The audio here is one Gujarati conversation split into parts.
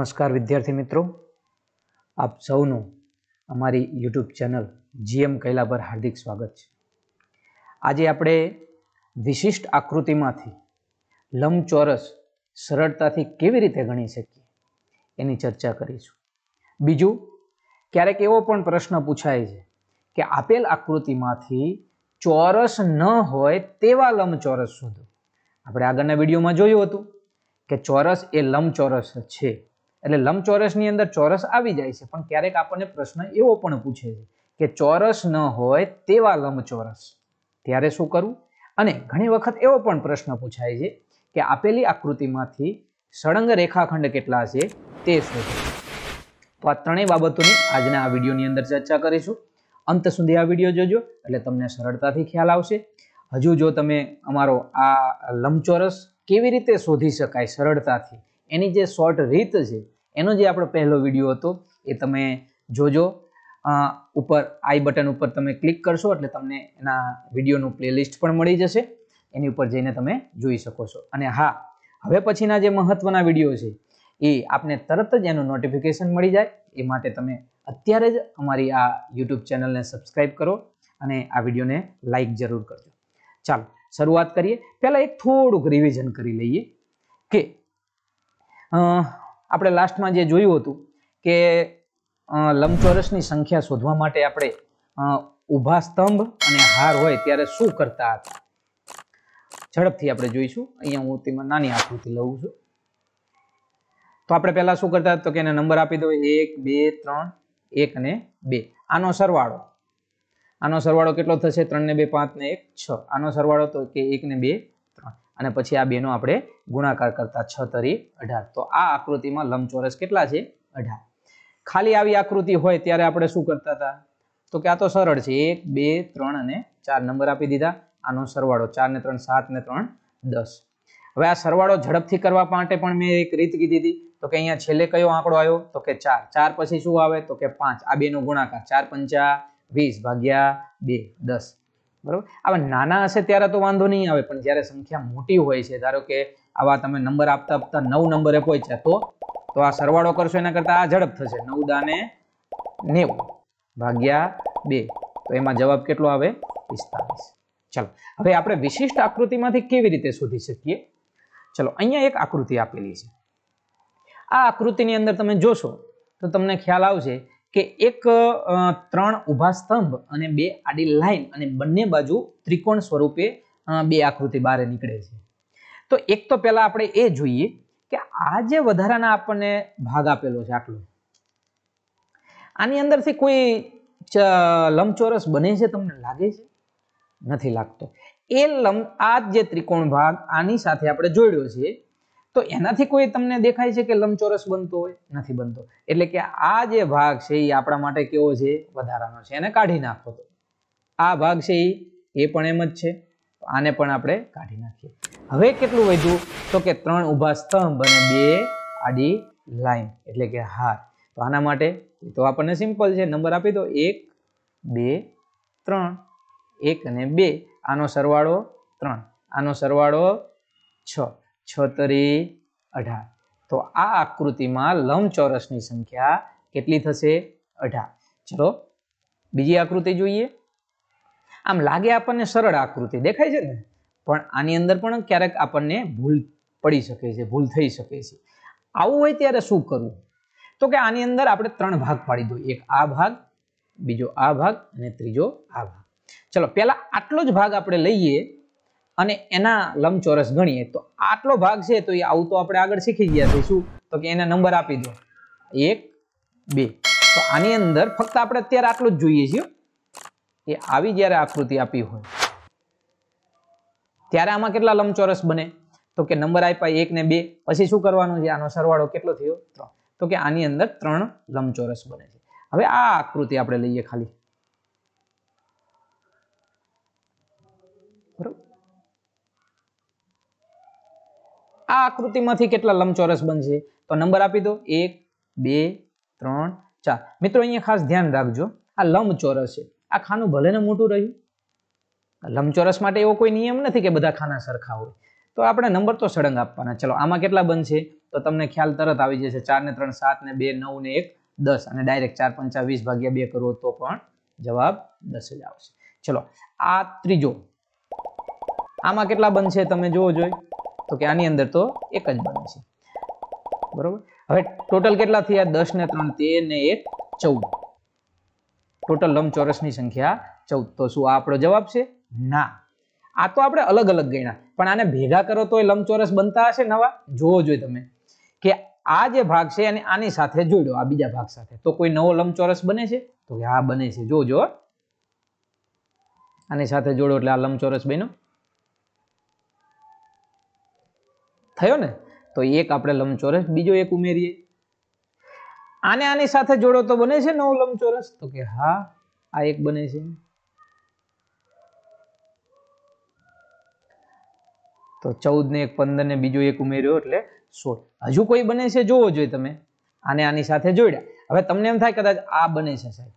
નમસ્કાર વિદ્યાર્થી મિત્રો. આપ સૌનું અમારી યુટ્યુબ ચેનલ જીએમ કૈલા પર હાર્દિક સ્વાગત છે. આજે આપણે વિશિષ્ટ આકૃતિમાંથી લંબચોરસ સરળતાથી કેવી રીતે ગણી શકીએ એની ચર્ચા કરીશું. બીજું, ક્યારેક એવો પણ પ્રશ્ન પૂછાય છે કે આપેલ આકૃતિમાંથી ચોરસ ન હોય તેવા લંબચોરસ શોધો. આપણે આગળના વિડીયોમાં જોયું હતું કે ચોરસ એ લંબચોરસ છે. એટલે લંબચોરસની અંદર ચોરસ આવી જાય છે. પણ ક્યારેક આપણને પ્રશ્ન એવો પણ પૂછે છે કે ચોરસ ન હોય તેવા લંબચોરસ. ત્યારે શું કરવું? અને ઘણી વખત એવો પણ પ્રશ્ન પૂછાય છે કે આપેલી આકૃતિમાંથી સળંગ રેખાખંડ કેટલા છે તે શોધો તો આ ત્રણેય બાબતોની આજના આ વિડીયોની અંદર ચર્ચા કરીશું. અંત સુધી આ વીડિયો જોજો એટલે તમને સરળતાથી ખ્યાલ આવશે. હજુ જો તમે અમારો આ લંબચોરસ કેવી રીતે શોધી શકાય સરળતાથી, એની જે શોર્ટ રીત છે એનો જે આપણો પહેલો વીડિયો હતો, એ તમે જોજો. ઉપર આઈ બટન ઉપર તમે ક્લિક કરશો, એટલે તમને એના વિડીયોનું પ્લેલિસ્ટ પણ મળી જશે. એની ઉપર જઈને તમે જોઈ શકો છો. અને હા, હવે પછીના જે મહત્વના વીડિયો છે, એ આપને તરત જ એનું નોટિફિકેશન મળી જાય. એ માટે તમે અત્યારે જ અમારી આ યુટ્યુબ ચેનલને સબસ્ક્રાઈબ કરો અને આ વિડીયોને લાઈક જરૂર કરજો. ચાલો, શરૂઆત કરીએ. પહેલાં એક થોડુંક રિવિઝન કરી લઈએ કે આપણે લાસ્ટમાં જે જોયું હતું કે લંબચોરસની સંખ્યા શોધવા માટે આપણે ઊભા સ્તંભ અને હાર હોય ત્યારે શું કરતા હતા? ઝડપથી આપણે જોઈશું. અહીંયા હું તેમાં નાની આકૃતિ લઉં છું. તો આપણે પહેલા શું કરતા તો કે એને નંબર આપી દો. એક, બે, ત્રણ, એક અને બે. આનો સરવાળો. આનો સરવાળો કેટલો થશે? ત્રણ ને બે પાંચ ને એક, છ. આનો સરવાળો તો કે એક ને બે અને પછી આ બેનો આપણે ગુણાકાર કરતા છ તરી અઢાર. તો આ આકૃતિમાં લંબચોરસ કેટલા છે? અઢાર. ખાલી આવી આકૃતિ હોય ત્યારે આપણે શું કરતા હતા? તો કે આ તો સરળ છે. એક, બે, ત્રણ અને ચાર નંબર આપી દીધા. આનો સરવાળો ચાર ને ત્રણ, સાત ને ત્રણ, દસ. હવે આ સરવાળો ઝડપથી કરવા માટે પણ મેં એક રીત કીધી હતી. તો કે અહીંયા છેલ્લે કયો આંકડો આવ્યો? તો કે ચાર. ચાર પછી શું આવે? તો કે પાંચ. આ બેનો ગુણાકાર ચાર પંચા વીસ ભાગ્યા બે, દસ. બરોબર? આવા નાના હશે ત્યારે તો વાંધો નહીં આવે, પણ જ્યારે સંખ્યા મોટી હોય છે, ધારો કે આવા તમે નંબર આપતા આપતા નવ નંબરે પહોંચ્યા, તો તો આ સરવાળો કરશો, એના કરતાં આ ઝડપ થશે. નવ દાને નેવું ભાગ્યા બે. તો એમાં જવાબ કેટલો આવે? પિસ્તાલીસ. ચલો, હવે આપણે વિશિષ્ટ આકૃતિમાંથી કેવી રીતે શોધી શકીએ? ચલો, અહીંયા એક આકૃતિ આપેલી છે. આ આકૃતિની અંદર તમે જોશો, તો તમને ખ્યાલ આવશે કે એક ત્રણ ઊભા સ્તંભ અને બે આડી લાઈન અને બંને બાજુ ત્રિકોણ સ્વરૂપે બે આકૃતિ બહાર નીકળે છે. તો એક તો પહેલા આપણે એ જોઈએ કે આ જે વધારાના આપણને ભાગ આપેલો છે આટલો. આની અંદરથી કોઈ લંબચોરસ બને છે તમને લાગે છે? નથી લાગતો. એ લંબ, આ જે ત્રિકોણ ભાગ આની સાથે આપણે જોડ્યો છે તો એનાથી કોઈ તમને દેખાય છે કે લંબચોરસ બનતો હોય? નથી બનતો. એટલે કે આ જે ભાગ છે એ આપણા માટે કેવો છે? વધારાનો છે. એને કાઢી નાખો તો. આ ભાગ છે એ પણ એમ જ છે. આને પણ આપણે કાઢી નાખીએ. હવે કેટલું વધ્યું? તો કે ત્રણ ઊભા સ્તંભ અને બે આડી લાઈન, એટલે કે હાર. તો આના માટે તો આપણને સિમ્પલ છે. નંબર આપી દો. એક, બે, ત્રણ. એક અને બે. આનો સરવાળો ત્રણ. આનો સરવાળો છ. છ તરી અઢાર. તો આ આકૃતિમાં લંબચોરસની સંખ્યા કેટલી થશે? અઢાર. ચલો, બીજી આકૃતિ જોઈએ. આમ લાગે આપણને સરળ આકૃતિ દેખાય છે ને? પણ આની અંદર પણ ક્યારેક આપણને ભૂલ પડી શકે છે, ભૂલ થઈ શકે છે. આવું હોય ત્યારે શું કરવું? તો કે આની અંદર આપણે ત્રણ ભાગ પાડી દઈએ એક આ ભાગ, બીજો આ ભાગ અને ત્રીજો આ ભાગ. ચલો, પહેલા આટલો જ ભાગ આપણે લઈએ. અને એના લંબચોરસ ગણીએ તો આટલો ભાગ છે તો એ આવું તો આપણે આગળ શીખી ગયા છે શું તો કે એને નંબર આપી દો. એક, બે. તો આની અંદર ફક્ત આપણે અત્યારે આટલું જ જોઈએ છીએ. એ આવી જ્યારે આકૃતિ આપી હોય. ત્યારે આમાં કેટલા લંબચોરસ બને? તો કે નંબર આપ્યા એક ને બે. પછી શું કરવાનું છે? આનો સરવાળો કેટલો થયો? ત્રણ. તો કે આની અંદર ત્રણ લંબચોરસ બને છે. હવે આ આકૃતિ આપણે લઈએ ખાલી બરોબર આ આકૃતિમાંથી કેટલા લંબચોરસ બનશે? તો નંબર આપી દો. એક, બે, ત્રણ, ચાર. મિત્રો, અહીંયા ખાસ ધ્યાન રાખજો. આ લંબચોરસ છે. આ ખાનું ભલે ને મોટું રહ્યું. લંબચોરસ માટે એવો કોઈ નિયમ નથી કે બધા ખાના સરખા હોય. તો આપણે નંબર તો સળંગ આપવાના. ચલો, આમાં કેટલા બનશે? તો તમને ખ્યાલ તરત આવી જશે. ચાર ને ત્રણ, સાત ને બે, નવ ને એક, દસ. અને ડાયરેક્ટ ચાર પંચા વીસ ભાગ્યા બે કરો તો પણ જવાબ દસ જ આવશે. ચલો, આ ત્રીજો. આમાં કેટલા બનશે તમે જોવો જોઈ. તો કે આની અંદર તો એક જ બને છે. બરોબર? હવે ટોટલ કેટલા થયા? દસ ને ત્રણ તેર ને એક, ચૌદ. ટોટલ લંબચોરસની સંખ્યા ચૌદ. તો શું આ આપણો જવાબ છે? ના. આ તો આપણે અલગ અલગ ગણ્યા. પણ આને ભેગા કરો તો એ લંબચોરસ બનતા હશે નવા? જોવો જોઈએ તમે. કે આ જે ભાગ છે અને આની સાથે જોડ્યો આ બીજા ભાગ સાથે. તો કોઈ નવો લંબચોરસ બને છે? તો કે આ બને છે. જોજો હો. આની સાથે જોડો એટલે આ લંબચોરસ બન્યો. થયો ને, તો એક આપણે લંબચોરસ બીજો એક ઉમેરીએ. આને આની સાથે જોડો તો બને છે નવો લંબચોરસ? તો કે હા, આ એક બને છે. તો ચૌદ ને એક પંદર ને બીજો એક ઉમેર્યો એટલે સોળ. હજુ કોઈ બને છે જોવો જોઈએ તમે. આને આની સાથે જોડ્યા. હવે તમને એમ થાય કદાચ આ બને છે સાહેબ.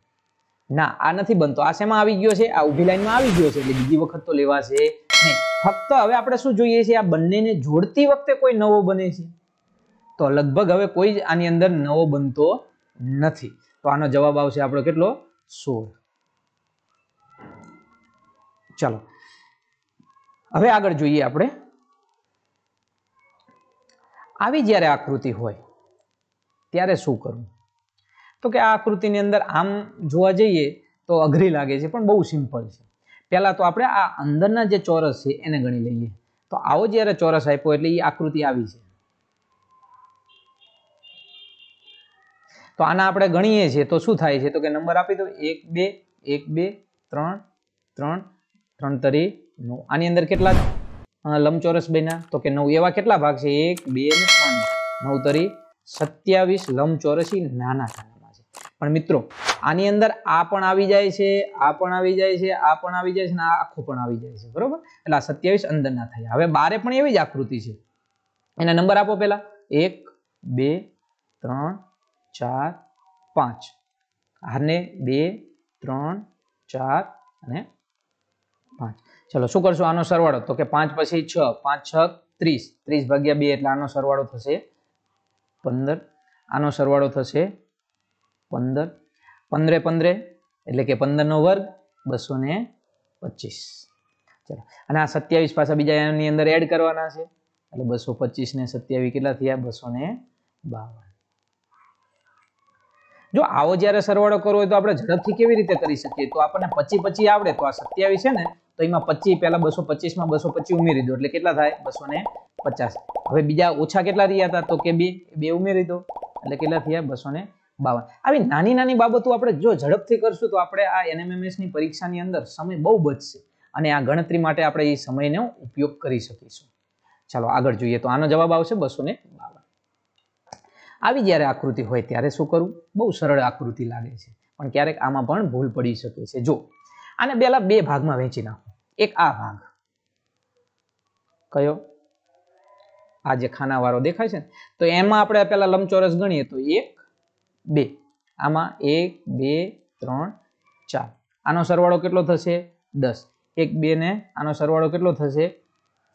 ના, આ નથી બનતો. આ શેમાં આવી ગયો છે? આ ઊભી લાઈનમાં આવી ગયો છે. એટલે બીજી વખત તો લેવાશે. નહીં ફક્ત હવે આપણે શું જોઈએ છે આ બંનેને જોડતી વખતે કોઈ નવો બને છે. તો લગભગ હવે કોઈ જ આની અંદર નવો બનતો નથી. તો આનો જવાબ આવશે આપણો કેટલો? સોળ. ચાલો. હવે આગળ જોઈએ આપણે. આવી જ્યારે આકૃતિ હોય, ત્યારે શું કરવું? તો કે આ આકૃતિની અંદર આમ જોવા જઈએ તો અઘરી લાગે છે, પણ બહુ સિમ્પલ છે. પહેલા તો આપણે આ અંદરના જે ચોરસ છે એને ગણી લઈએ. તો આવો જ્યારે ચોરસ આપ્યો એટલે એ આકૃતિ આવી છે. તો આના આપણે ગણીએ છીએ. તો શું થાય છે? તો કે નંબર આપી દો. એક, બે એક, બે, ત્રણ ત્રણ ત્રણ તરી નવ. આની અંદર કેટલા લંબચોરસ બન્યા? તો કે નવ. એવા કેટલા ભાગ છે? એક, બે ને ત્રણ. નવ તરી સત્યાવીસ લંબચોરસી નાના છે. પણ મિત્રો આની અંદર આ પણ આવી જાય છે, આ પણ આવી જાય છે, આ પણ આવી જાય છે અને આ આખું પણ આવી જાય છે, બરોબર? એટલે આ સત્યાવીસ અંદરના થયા. હવે બારે પણ એવી જ આકૃતિ છે. એના નંબર આપો પહેલા. એક, બે, ત્રણ, ચાર, પાંચ. આને બે, ત્રણ, ચાર અને પાંચ. ચલો, શું કરશું? આનો સરવાળો તો કે પાંચ પછી છ. પાંચ, છ, ત્રીસ. ત્રીસ ભાગ્યા બે એટલે આનો સરવાળો થશે પંદર. આનો સરવાળો થશે પંદર. પંદરે પંદરે, એટલે કે પંદરનો વર્ગ બસો ને પચીસ. ચલો. અને આ સત્યાવીસ પાછા બીજા એની અંદર એડ કરવાના છે. એટલે બસો પચીસ ને સત્યાવીસ કેટલા થયા? બસો ને બાવન. જો આવો જ્યારે સરવાળો કરવો હોય તો આપણે ઝડપથી કેવી રીતે કરી શકીએ? તો આપણને પચી પચી આવડે. તો આ સત્યાવીસ છે ને, તો એમાં પચી પહેલા બસો પચીસમાં બસો પચી ઉમેરી દો. એટલે કેટલા થાય? બસો ને પચાસ. હવે બીજા ઓછા કેટલા રહ્યા હતા? તો કે બે બે ઉમેરી દો. એટલે કેટલા થયા? બસો ને બાવન. આવી નાની નાની બાબતો આપણે જો ઝડપથી કરશું તો આપણે આ એનએમએમએસની પરીક્ષાની અંદર સમય બહુ બચશે. અને આ ગણતરી માટે આપણે એ સમયનો ઉપયોગ કરી શકીશું. ચાલો આગળ જોઈએ તો આનો જવાબ આવશે બસો ને બાવન. આવી જ્યારે આકૃતિ હોય ત્યારે શું કરવું? બહુ સરળ આકૃતિ લાગે છે. પણ ક્યારેક આમાં પણ ભૂલ પડી શકે છે. જો આને પહેલા બે ભાગમાં વહેંચી નાખો. એક આ ભાગ. કયો? આ જે ખાનાવાળો દેખાય છે તો એમાં આપણે પહેલા લંબચોરસ ગણીએ તો એક બે. આમાં એક, બે, ત્રણ, ચાર. આનો સરવાળો કેટલો થશે? દસ. એક, બે ને આનો સરવાળો કેટલો થશે?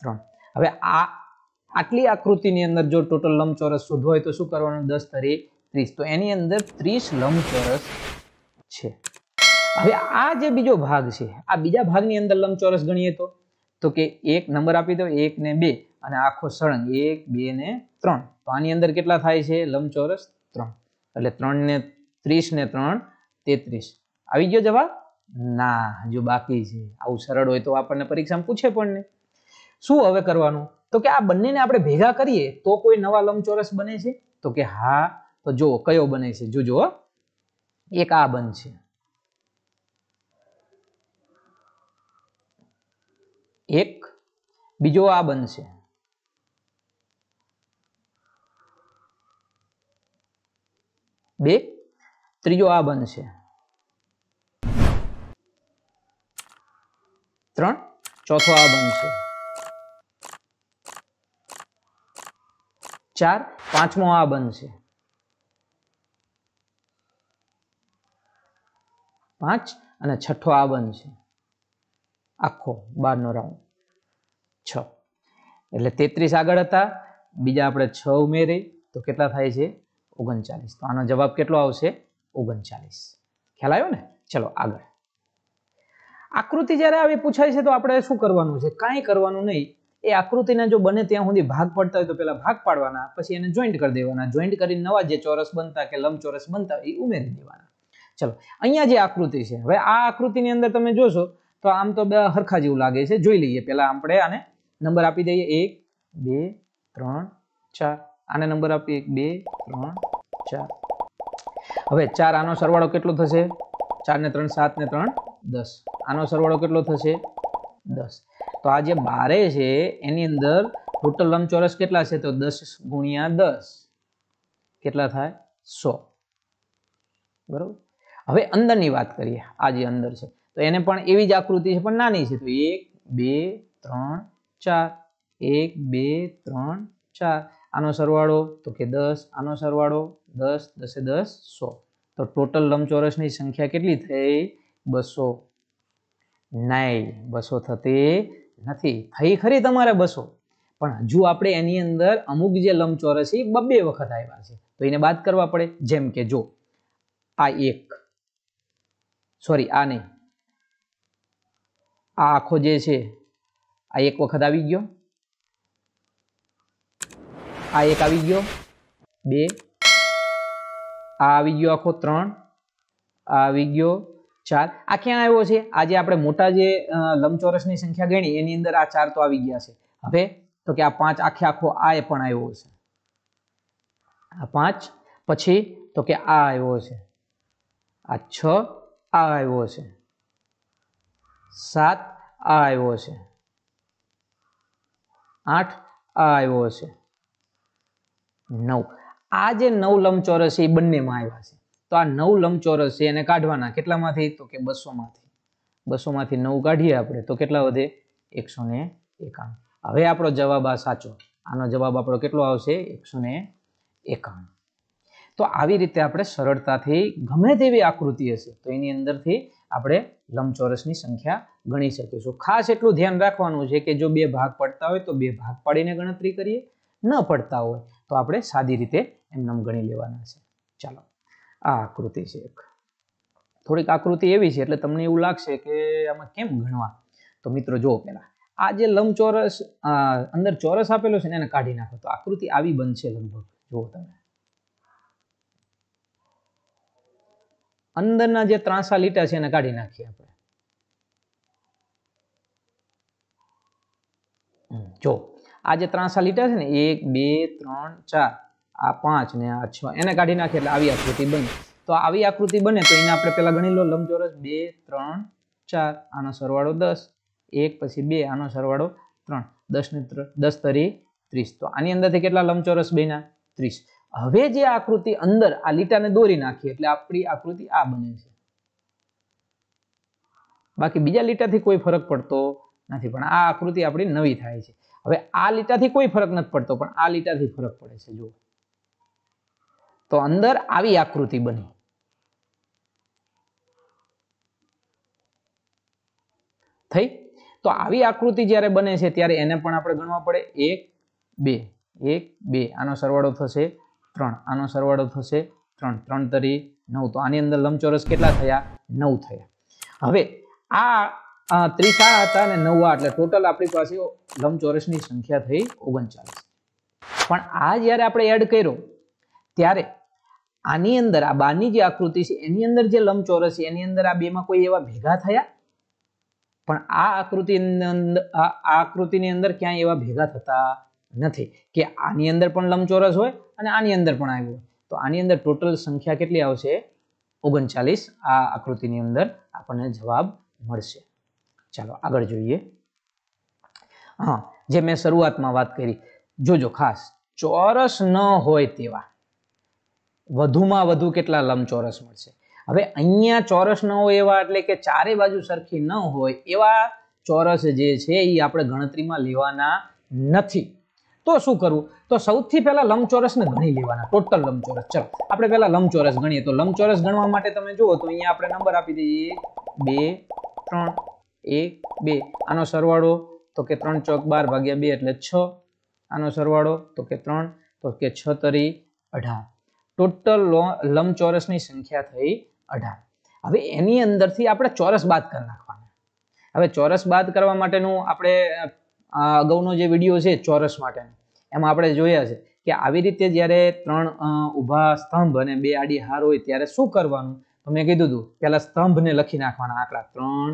ત્રણ. હવે આ આટલી આકૃતિની અંદર જો ટોટલ લંબચોરસ શોધવો હોય તો શું કરવાનું? દસ તરી ત્રીસ. તો એની અંદર ત્રીસ લંબચોરસ છે. હવે આ જે બીજો ભાગ છે, આ બીજા ભાગની અંદર લંબચોરસ ગણીએ તો? તો કે એક નંબર આપી દો, એક ને બે. અને આખો સળંગ, એક, બે ને ત્રણ. તો આની અંદર કેટલા થાય છે? લંબચોરસ ત્રણ. એટલે ત્રણ ને ત્રીસ ને ત્રણ તેત્રીસ. આવી ગયો જવાબ? ના, હજુ બાકી છે. આવું સરળ હોય તો આપણને પરીક્ષામાં પૂછે પણ ને શું હવે કરવાનું? તો કે આ બંનેને આપણે ભેગા કરીએ તો કોઈ નવા લંબચોરસ બને છે? તો કે હા, તો જો કયો બને છે? જોજો હો. એક આ બનશે. એક, બીજો આ બનશે. બે. ત્રીજો આ બનશે. ત્રણ. ચોથો આ બનશે. ચાર. પાંચમો આ બનશે. પાંચ અને છઠ્ઠો આ બનશે. આખો બારનો રાઉન્ડ. છ. એટલે તેત્રીસ આગળ હતા. બીજા આપણે છ ઉમેરી. તો કેટલા થાય છે? ઓગણચાલીસ. તો આનો જવાબ કેટલો આવશે? ઓગણચાલીસ. ખ્યાલ આવ્યો ને? ચલો આગળ. આકૃતિ જ્યારે આવી પૂછાય છે તો આપણે શું કરવાનું છે? કાંઈ કરવાનું નહીં. એ આકૃતિને જો બને ત્યાં સુધી ભાગ પડતા હોય તો પહેલા ભાગ પાડવાના, પછી એને જોઈન્ટ કરી દેવાના. જોઈન્ટ કરીને નવા જે ચોરસ બનતા કે લંબચોરસ બનતા એ ઉમેરી દેવાના. ચલો, અહીંયા જે આકૃતિ છે, હવે આ આકૃતિની અંદર તમે જોશો તો આમ તો બે હરખા જેવું લાગે છે. જોઈ લઈએ. પહેલા આપણે આને નંબર આપી દઈએ. એક, બે, ત્રણ, ચાર. આને નંબર આપીએ એક, બે, ત્રણ, ચાર. હવે ચાર, આનો સરવાળો કેટલો થશે? ચાર ને ત્રણ, સાત ને ત્રણ, દસ. આનો સરવાળો કેટલો થશે? દસ. તો આ જે બારે છે, એની અંદર ટોટલ લંબચોરસ કેટલા છે? તો દસ ગુણ્યા દસ. કેટલા થાય? સો. બરોબર? હવે અંદરની વાત કરીએ, આ જે અંદર છે. તો એને પણ એવી જ આકૃતિ છે, પણ નાની છે. તો એક, બે, ત્રણ, ચાર. એક, બે, ત્રણ, ચાર. આનો સરવાળો તો કે દસ, આનો સરવાળો દસ, દસે દસ, સો. તો ટોટલ લંબચોરસની સંખ્યા કેટલી થઈ? બસો. નહીં, બસો થતી નથી. થઈ ખરી તમારે બસો. પણ હજુ આપણે એની અંદર અમુક જે લંબચોરસ એ બબ્બે વખત આવ્યા છે. તો એને બાદ કરવા પડે. જેમ કે જો, આ એક, સોરી, આ નહીં. આ આખો જે છે, આ એક વખત આવી ગયો. આ એક આવી ગયો. બે. આ આવી ગયો આખો ત્રણ. આ આવી ગયો ચાર. આ ક્યાં આવ્યો છે? આજે આપણે મોટા જે લંબચોરસની સંખ્યા ગણી, એની અંદર આ ચાર તો આવી ગયા છે. હવે, તો કે આ પાંચ આખે આખો આ પણ આવ્યો છે આ પાંચ, પછી, તો કે આ આવ્યો છે આ છ, આ આવ્યો છે સાત, આ આવ્યો છે આઠ, આ આવ્યો છે નવ. આ જે નવ લંબચોરસ છે એ બંનેમાં આવ્યા છે. તો આ નવ લંબચોરસ છે એને કાઢવાના કેટલામાંથી? તો કે બસોમાંથી. બસોમાંથી નવ કાઢીએ આપણે, તો કેટલા વધે? એકસો ને એકાણું. હવે આપણો જવાબ આ સાચો. આનો જવાબ આપણો કેટલો આવશે? એકસો ને એકાણું. તો આવી રીતે આપણે સરળતાથી ગમે તેવી આકૃતિ હશે, તો એની અંદરથી આપણે લંબચોરસની સંખ્યા ગણી શકીશું. ખાસ એટલું ધ્યાન રાખવાનું છે કે જો બે ભાગ પડતા હોય તો બે ભાગ પાડીને ગણતરી કરીએ. ન પડતા હોય તો આપણે સાદી રીતે એમનામ ગણી લેવાના છે. ચાલો, આ આકૃતિ છે એક. થોડીક આકૃતિ એવી છે, એટલે તમને એવું લાગશે કે આમાં કેમ ગણવા? તો મિત્રો જુઓ પહેલાં, આ જે લંબચોરસ અંદર ચોરસ આપેલો છે ને એને કાઢી નાખો. તો આકૃતિ આવી બનશે લગભગ. જુઓ તમે. અંદરના જે ત્રાંસા લીટા છે એને કાઢી નાખીએ આપણે. જો આ જે ત્રાંસા લીટા છે ને, એક, બે, ત્રણ, ચાર, આ પાંચ ને આ છ, એને કાઢી નાખીએ એટલે આવી આકૃતિ બને. તો આવી આકૃતિ બને તો એને આપણે પેલા ગણી લો, લંબચોરસ, બે, ત્રણ, ચાર, આનો સરવાળો દસ, એક, પછી બે, આનો સરવાળો ત્રણ. દસ ને ત્રણ, દસ તરી ત્રીસ. તો આની અંદરથી કેટલા લંબચોરસ બન્યા? ત્રીસ. હવે જે આકૃતિ અંદર આ લીટાને દોરી નાખીએ એટલે આપણી આકૃતિ આ બને છે. બાકી બીજા લીટાથી કોઈ ફરક પડતો નથી, પણ આ આકૃતિ આપણી નવી થાય છે. હવે આ લીટાથી કોઈ ફરક નથી પડતો, પણ આ લીટાથી ફરક પડે છે, જુઓ. તો અંદર આવી આકૃતિ બની. થઈ? તો આવી આકૃતિ જ્યારે બને છે, ત્યારે એને પણ આપણે ગણવા પડે. એક, બે. એક, બે. આનો સરવાળો થશે ત્રણ. આનો સરવાળો થશે ત્રણ. ત્રણ તરી નવ. તો આની અંદર લંબચોરસ કેટલા થયા? નવ થયા. હવે આ ત્રીસ આ હતા અને નવ આ એટલે ટોટલ આપણી પાસે લંબચોરસની સંખ્યા થઈ ઓગણચાલીસ. પણ આ જ્યારે આપણે એડ કર્યો, ત્યારે આની અંદર, આ બારની જે આકૃતિ છે, એની અંદર જે લંબચોરસ છે, એની અંદર આ બેમાં કોઈ એવા ભેગા થયા? પણ આ આકૃતિ આ આકૃતિની અંદર ક્યાંય એવા ભેગા થતા નથી કે આની અંદર પણ લંબચોરસ હોય અને આની અંદર પણ આવ્યું હોય. તો આની અંદર ટોટલ સંખ્યા કેટલી આવશે? ઓગણચાલીસ. આ આકૃતિની અંદર આપણને જવાબ મળશે. ચાલો આગળ જોઈએ. હા, જે મેં શરૂઆતમાં વાત કરી, જોજો ખાસ, ચોરસ ન હોય તેવા, વધુમાં વધુ કેટલા લંબચોરસ મળશે? હવે અહીંયા ચોરસ ન હોય એવા એટલે કે ચારે બાજુ સરખી ન હોય એવા ચોરસ જે છે એ આપણે ગણતરીમાં લેવાના નથી. તો શું કરવું? તો સૌથી પહેલા લંબચોરસને ગણી લેવાના, ટોટલ લંબચોરસ. ચલો, આપણે પહેલા લંબચોરસ ગણીએ. તો લંબચોરસ ગણવા માટે તમે જુઓ તો અહીંયા આપણે નંબર આપી દઈએ. બે, ત્રણ એક, બે. આનો સરવાળો તો કે ત્રણ ચોક બાર ભાગ્યા બે એટલે છ. આનો સરવાળો તો કે ત્રણ, તો કે છ તરી અઢાર. ટોટલ લંબચોરસની સંખ્યા થઈ અઢાર. હવે એની અંદરથી આપણે ચોરસ બાદ કરી નાખવાના. હવે ચોરસ બાદ કરવા માટેનું આપણે અગાઉનો જે વીડિયો છે ચોરસ માટેનો, એમાં આપણે જોયા છે કે આવી રીતે જ્યારે ત્રણ ઊભા સ્તંભ અને બે આડી હાર હોય ત્યારે શું કરવાનું? મેં કીધું હતું પહેલાં સ્તંભને લખી નાખવાના આંકડા. ત્રણ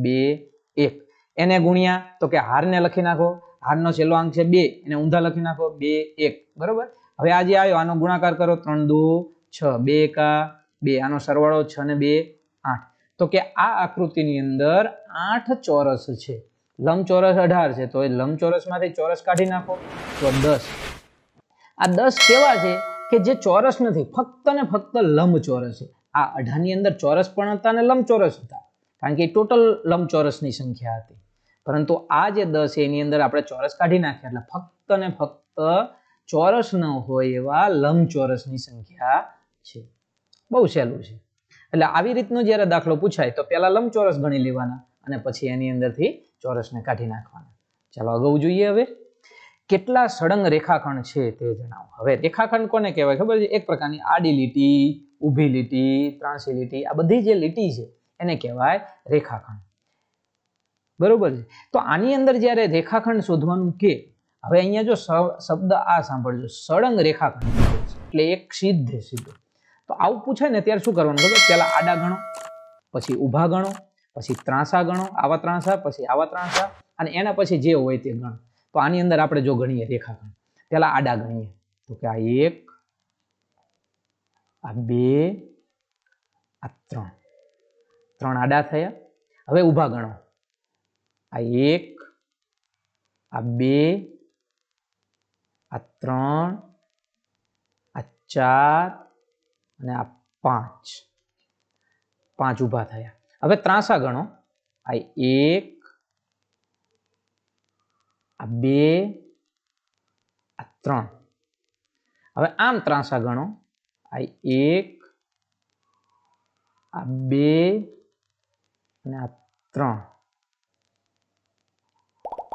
બે, એક. એને ગુણ્યા તો કે હારને લખી નાખો. હારનો છેલ્લો અંક છે બે. એને ઊંધા લખી નાખો. બે, એક. બરોબર? હવે આ જે આવ્યો, આનો ગુણાકાર કરો. ત્રણ, દો, છ. બે, એકા બે. આનો સરવાળો છ ને બે, આઠ. તો કે આ આકૃતિની અંદર આઠ ચોરસ છે. લંબચોરસ અઢાર છે. તો એ લંબચોરસમાંથી ચોરસ કાઢી નાખો. તો દસ. આ દસ કેવા છે કે જે ચોરસ નથી, ફક્ત ને ફક્ત લંબચોરસ છે. આ અઢારની અંદર ચોરસ પણ હતા અને લંબચોરસ હતા. કારણ કે ટોટલ લંબચોરસની સંખ્યા હતી. પરંતુ આ જે દસ એની અંદર આપણે ચોરસ કાઢી નાખ્યા એટલે ફક્ત ને ફક્ત ચોરસ ન હોય એવા લંબચોરસની સંખ્યા છે. બહુ સહેલું છે. એટલે આવી રીતનો જ્યારે દાખલો પૂછાય, તો પહેલા લંબચોરસ ગણી લેવાના અને પછી એની અંદરથી ચોરસને કાઢી નાખવાના. ચાલો અગાઉ જોઈએ હવે. કેટલા સળંગ રેખાખંડ છે તે જણાવો. હવે રેખાખંડ કોને કહેવાય ખબર છે? એક પ્રકારની આડી લીટી, ઊભી લીટી, ત્રાંસી લીટી, આ બધી જે લીટી છે એને કહેવાય રેખાખંડ. બરોબર છે? તો આની અંદર જ્યારે રેખાખંડ શોધવાનું કે, હવે અહીંયા જો શબ્દ આ સાંભળજો. સળંગ રેખાખંડ એટલે એક સીધે સીધો. તો આવું પૂછાય ને ત્યારે શું કરવાનું? ખબર? પહેલા આડા ગણો, પછી ઊભા ગણો, પછી ત્રાંસા ગણો, આવા ત્રાંસા, પછી આવા ત્રાંસા, અને એના પછી જે હોય તે ગણો. તો આની અંદર આપણે જો ગણીએ રેખાખંડ. પહેલા આડા ગણીએ. તો કે આ એક, આ બે, આ ત્રણ. ત્રણ આડા થયા. હવે ઊભા ગણો. આ એક, આ બે, આ ત્રણ, આ ચાર અને આ પાંચ. પાંચ ઊભા થયા. હવે ત્રાંસા ગણો. આ એક, આ બે, આ ત્રણ. હવે આમ ત્રાંસા ગણો. આ એક, આ બે અને આ ત્રણ.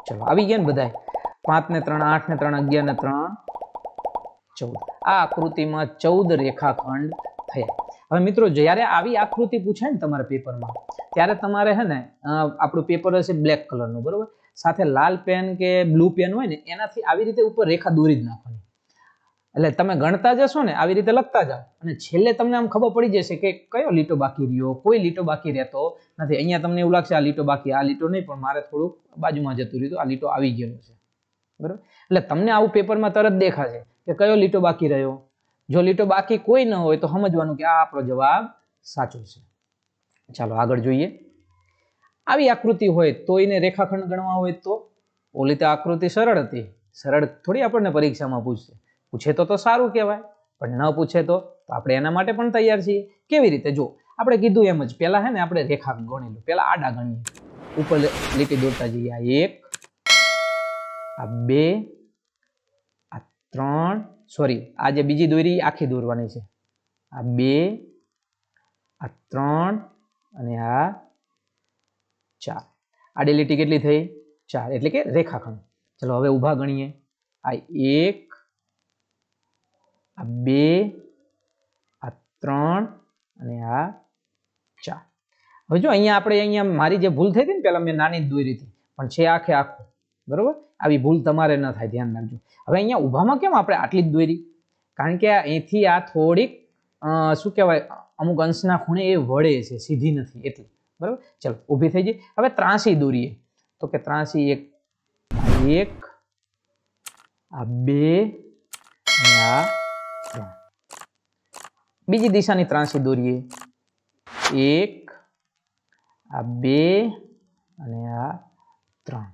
ચલો, આવી ગયા ને બધાય. પાંચ ને ત્રણ, આઠ ને ત્રણ, અગિયાર ને ત્રણ, ચૌદ. આ આકૃતિમાં ચૌદ રેખાખંડ થયા. હવે મિત્રો, જ્યારે આવી આકૃતિ પૂછાય ને તમારા પેપરમાં, ત્યારે તમારે હે ને આપણું પેપર હશે બ્લેક કલરનું, બરોબર? સાથે લાલ પેન કે બ્લુ પેન હોય ને, એનાથી આવી રીતે ઉપર રેખા દોરી જ નાખવાની. એટલે તમે ગણતા જશો ને, આવી રીતે લખતા જાઓ. અને છેલ્લે તમને આમ ખબર પડી જશે કે કયો લીટો બાકી રહ્યો, કોઈ લીટો બાકી રહેતો નથી. અહીંયા તમને એવું લાગશે આ લીટો બાકી, આ લીટો નહીં, પણ મારે થોડુંક બાજુમાં જતું રહ્યું આ લીટો આવી ગયેલો છે. બરાબર? એટલે તમને આવું પેપરમાં તરત દેખાશે કે કયો લીટો બાકી રહ્યો. જો લીટો બાકી કોઈ ન હોય, તો સમજવાનું કે આ આપણો જવાબ સાચો છે. ચાલો આગળ જોઈએ. આવી આકૃતિ હોય તો એને રેખાખંડ ગણવા હોય તો? ઓલી તો આકૃતિ સરળ હતી. સરળ થોડી આપણને પરીક્ષામાં પૂછશે. પૂછે તો તો સારું કહેવાય, પણ ન પૂછે તો આપણે એના માટે પણ તૈયાર છીએ. કેવી રીતે? જો, આપણે કીધું એમ જ, પહેલાં હે ને આપણે રેખા ગણેલું પહેલાં આડા ગણીએ ઉપર લીટી દોરતા જઈએ. આ એક, આ બે, આ ત્રણ સોરી આ જે બીજી દોરી આખી દોરવાની છે. આ બે, આ ત્રણ અને આ ચાર. આડી લીટી કેટલી થઈ? ચાર. એટલે કે રેખાખંડ. ચલો, હવે ઊભા ગણીએ. આ એક આ બે, આ ત્રણ અને આ ચાર. હવે જો અહીંયા આપણે અહીંયા મારી જે ભૂલ થઈ હતી ને પહેલાં મેં નાની દોરી હતી, પણ છે આખે આખું, બરોબર? આવી ભૂલ તમારે ન થાય, ધ્યાન રાખજો. હવે અહીંયા ઊભામાં કેમ આપણે આટલી જ દોરી? કારણ કે અહીંથી આ થોડીક શું કહેવાય, અમુક અંશના ખૂણે એ વળે છે, સીધી નથી, એટલે, બરાબર? ચલો, ઊભી થઈ જઈએ. હવે ત્રાસી દોરીએ. તો કે ત્રાસી એક એક, આ બે આ બીજી દિશાની ત્રાંસી દોરીએ. એક, આ બે અને આ ત્રણ.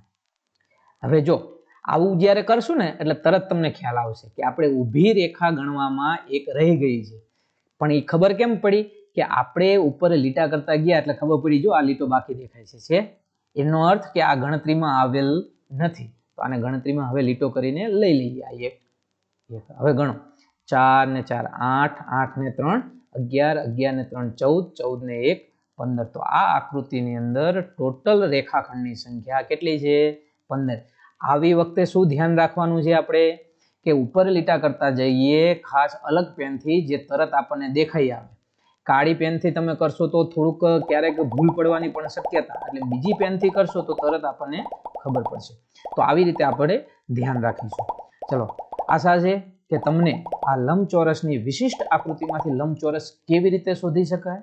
હવે જો, આવું જ્યારે કરશું ને, એટલે તરત તમને ખ્યાલ આવશે કે આપણે ઊભી રેખા ગણવામાં એક રહી ગઈ છે. પણ એ ખબર કેમ પડી? કે આપણે ઉપર લીટા કરતા ગયા એટલે ખબર પડી, જો આ લીટો બાકી દેખાય છે એનો અર્થ કે આ ગણતરીમાં આવેલ નથી. તો આને ગણતરીમાં હવે લીટો કરીને લઈ લઈએ, આ એક. હવે ગણો. ચાર ને ચાર, આઠ આઠ ને ત્રણ, અગિયાર અગિયાર ને ત્રણ, ચૌદ ચૌદ ને એક, પંદર. તો આ આકૃતિની અંદર ટોટલ રેખાખંડની સંખ્યા કેટલી છે? પંદર. આવી વખતે શું ધ્યાન રાખવાનું છે આપણે? કે ઉપર લીટા કરતા જઈએ, ખાસ અલગ પેનથી જે તરત આપણને દેખાઈ આવે. કાળી પેનથી તમે કરશો તો થોડુંક ક્યારેક ભૂલ પડવાની પણ શક્યતા. એટલે બીજી પેનથી કરશો તો તરત આપણને ખબર પડશે. તો આવી રીતે આપણે ધ્યાન રાખીશું. ચલો, આશા છે કે તમને આ લંબચોરસની વિશિષ્ટ આકૃતિમાંથી લંબચોરસ કેવી રીતે શોધી શકાય?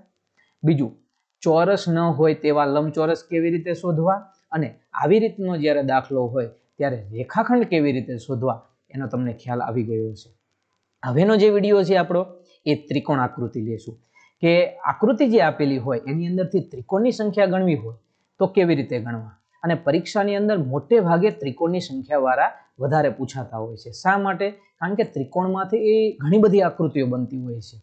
બીજું, ચોરસ ન હોય તેવા લંબચોરસ કેવી રીતે શોધવા? અને આવી રીતનો જ્યારે દાખલો હોય, ત્યારે રેખાખંડ કેવી રીતે શોધવા? એનો તમને ખ્યાલ આવી ગયો છે હવેનો જે વીડિયો છે આપણો, એ ત્રિકોણ આકૃતિ લેશું. કે આકૃતિ જે આપેલી હોય, એની અંદરથી ત્રિકોણની સંખ્યા ગણવી હોય, તો કેવી રીતે ગણવા? અને પરીક્ષાની અંદર મોટે ભાગે ત્રિકોણની સંખ્યાવાળા વધારે પૂછાતા હોય છે. શા માટે? કારણ કે ત્રિકોણમાંથી એ ઘણી બધી આકૃતિઓ બનતી હોય છે.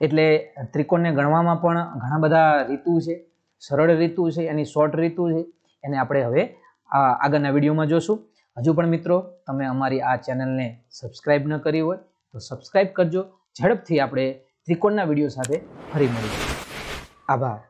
એટલે ત્રિકોણને ગણવામાં પણ ઘણા બધા રીતુ છે. સરળ રીતુ છે, એની શોર્ટ રીતુ છે. એને આપણે હવે આગળના વિડીયોમાં જોશું. હજુ પણ મિત્રો, તમે અમારી આ ચેનલને સબસ્ક્રાઇબ ન કરી હોય, તો સબસ્ક્રાઇબ કરજો. ઝડપથી આપણે ત્રિકોણના વીડિયો સાથે ફરી મળીશું. આભાર.